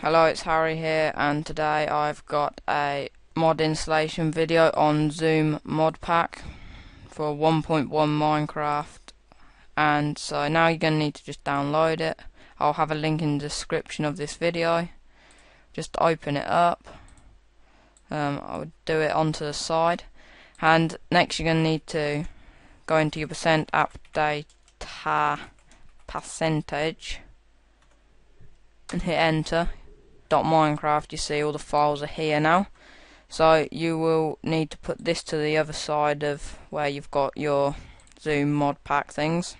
Hello, it's Harry here, and today I've got a mod installation video on Zombe mod pack for 1.1 Minecraft. And so now you're going to need to just download it. I'll have a link in the description of this video. Just open it up. Um, I would do it onto the side. And next you're going to need to go into your percent appdata percentage and hit enter .minecraft you see all the files are here now. So you will need to put this to the other side of where you've got your Zombe mod pack things.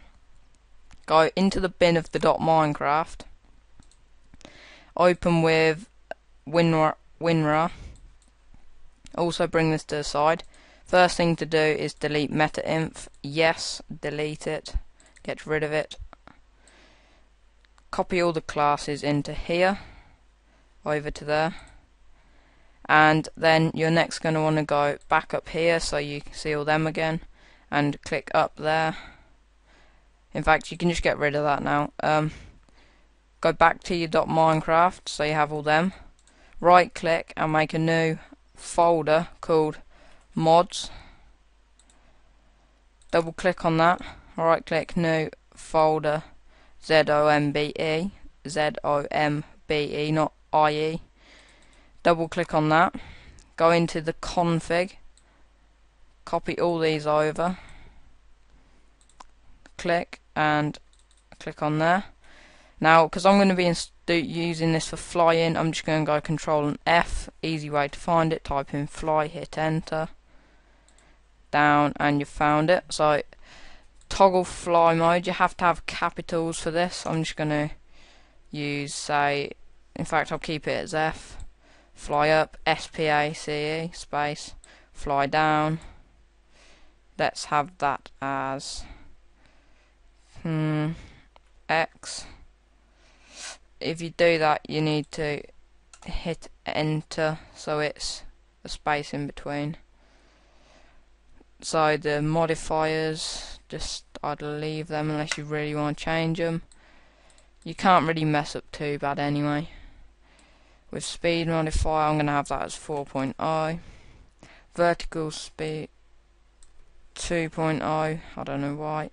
Go into the bin of the dot .minecraft. Open with WinRAR, WinRAR also bring this to the side. First thing to do is delete metainf yes delete it. Get rid of it. Copy all the classes into here over to there. And then you're next going to want to go back up here so you can see all them again and click up there. In fact you can just get rid of that now. Um, go back to your .minecraft so you have all them. Right click and make a new folder called mods. Double click on that. Right click new folder. Z-O-M-B-E Z-O-M-B-E not I-E double click on that. Go into the config. Copy all these over. Click and click on there. Now because I'm going to be using this for flying I'm just going to go control and F. Easy way to find it. Type in fly hit enter. Down and you found it. So toggle fly mode. You have to have capitals for this. I'm just gonna use say in fact I'll keep it as F. Fly up S-P-A-C-E space. Fly down. Let's have that as hmm X. If you do that you need to hit enter so it's a space in between. So the modifiers just I'd leave them unless you really want to change them you can't really mess up too bad anyway with speed modifier I'm going to have that as 4.0 vertical speed 2.0 I don't know why.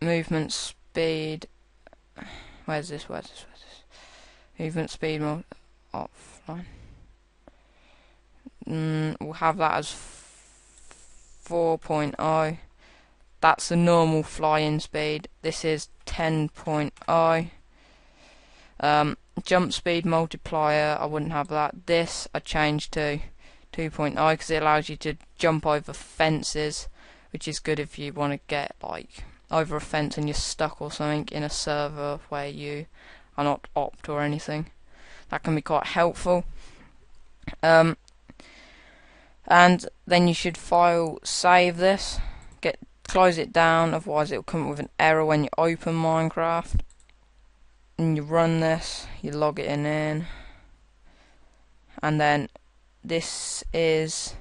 Movement speed where's this where's this where's this? Movement speed offline. Mm, we'll have that as 4.0 that's the normal flying speed. This is 10.0 um, jump speed multiplier I wouldn't have that. This I changed to 2.0 because it allows you to jump over fences which is good if you want to get like over a fence and you're stuck or something in a server where you are not opped or anything. That can be quite helpful. Um, and then you should file save this. Get close it down otherwise it will come up with an error when you open Minecraft and you run this you log it in, in. And then this is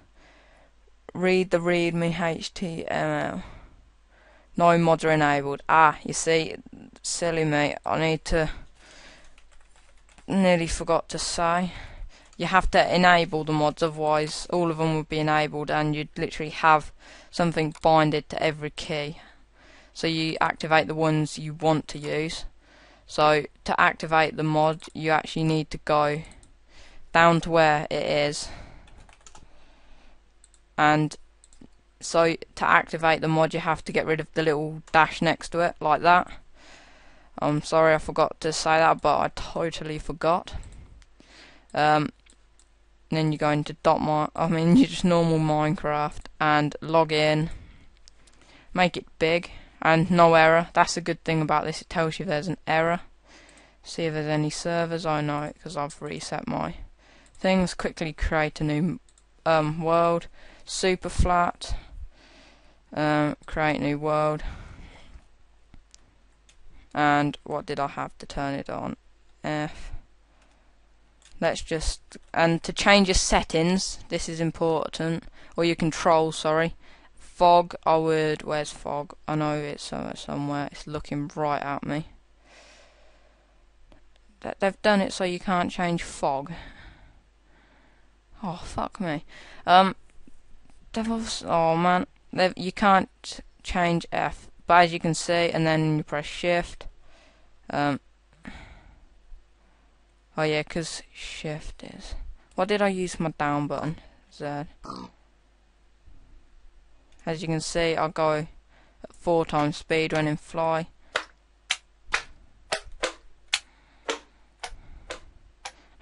read the readme HTML no mods are enabled. Ah you see silly me I need to nearly forgot to say. You have to enable the mods otherwise all of them would be enabled and you'd literally have something binded to every key. So you activate the ones you want to use so to activate the mod you actually need to go down to where it is. And so to activate the mod you have to get rid of the little dash next to it like that. I'm sorry I forgot to say that but I totally forgot. Um, then you go into dot my I mean you just normal Minecraft and log in. Make it big and no error. That's a good thing about this. It tells you there's an error. See if there's any servers. I know it because I've reset my things. Quickly create a new um, world. Super flat. Um, create new world. And what did I have to turn it on? F. Let's just and to change your settings this is important or your control sorry fog I would where's fog I know it's somewhere it's looking right at me That they've done it so you can't change fog. Oh fuck me. Um, devils. Oh man, they've, you can't change F. But as you can see, and then you press Shift. Um. Oh yeah, cause Shift is. What did I use my down button? Z. As you can see, I'll go at four times speed when in fly.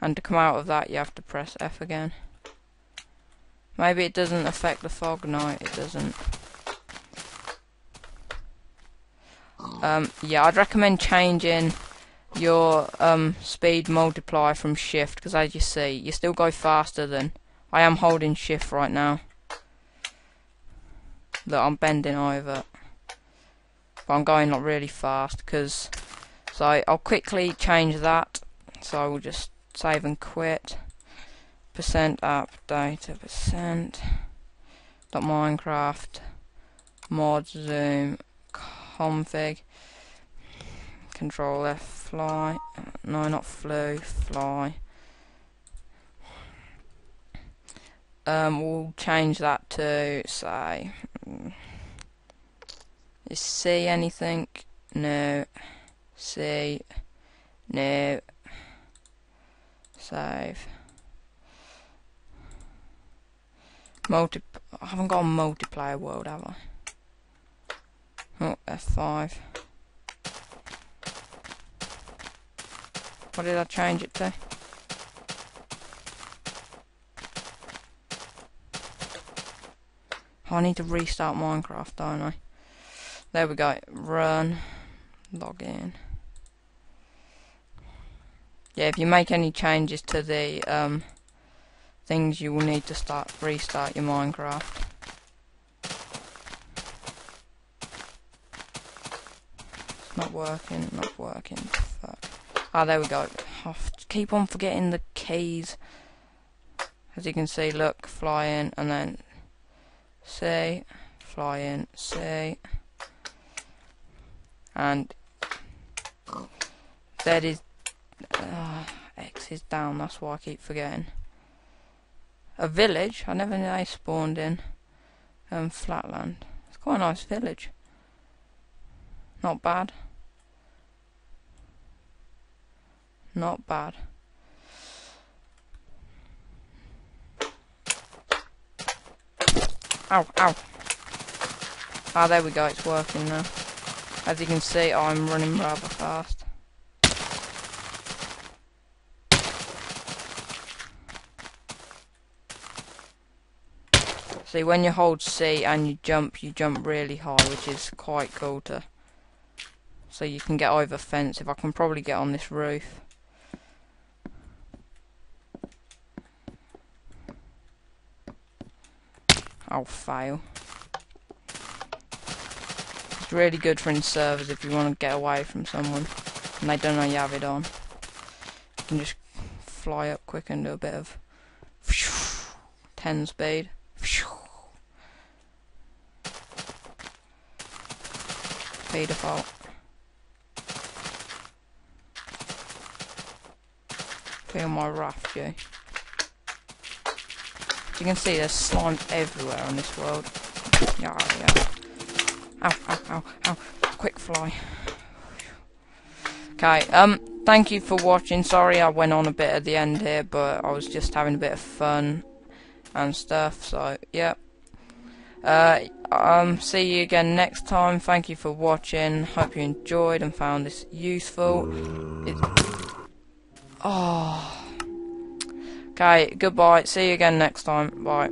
And to come out of that, you have to press F again. Maybe it doesn't affect the fog. No, it doesn't. Um, yeah, I'd recommend changing your um, speed multiplier from shift because as you see, you still go faster than I am holding shift right now. Look, I'm bending over, but I'm going not really fast because. So I'll quickly change that. So I will just save and quit percent up data percent dot minecraft mod zombe config control F fly no not flu fly um, we'll change that to say is C anything? No. C no. Save multi I haven't got a multiplayer world have I? Oh F5 what did I change it to I need to restart Minecraft don't I there we go run log in yeah, if you make any changes to the um, things, you will need to start restart your Minecraft. It's not working, not working. Fuck. Ah, there we go. Keep on forgetting the keys. As you can see, look, flying, and then C, fly in, and that is uh, X is down, that's why I keep forgetting. A village? I never knew they spawned in um, Flatland. It's quite a nice village. Not bad. Not bad. Ow, ow. Ah, there we go, it's working now. As you can see, I'm running rather fast. See, when you hold C and you jump, you jump really high, which is quite cool to... So you can get over fence. If I can probably get on this roof. I'll fail. It's really good for in servers if you want to get away from someone and they don't know you have it on. You can just fly up quick and do a bit of 10 speed. by default. Feel my wrath, Joe. You can see there's slime everywhere on this world. Yeah, yeah. Ow, ow, ow, ow. Quick fly. Okay, um, thank you for watching. Sorry I went on a bit at the end here, but I was just having a bit of fun and stuff, so, yeah. Uh, um, see you again next time. Thank you for watching. Hope you enjoyed and found this useful. It's oh. Okay, goodbye. See you again next time. Bye.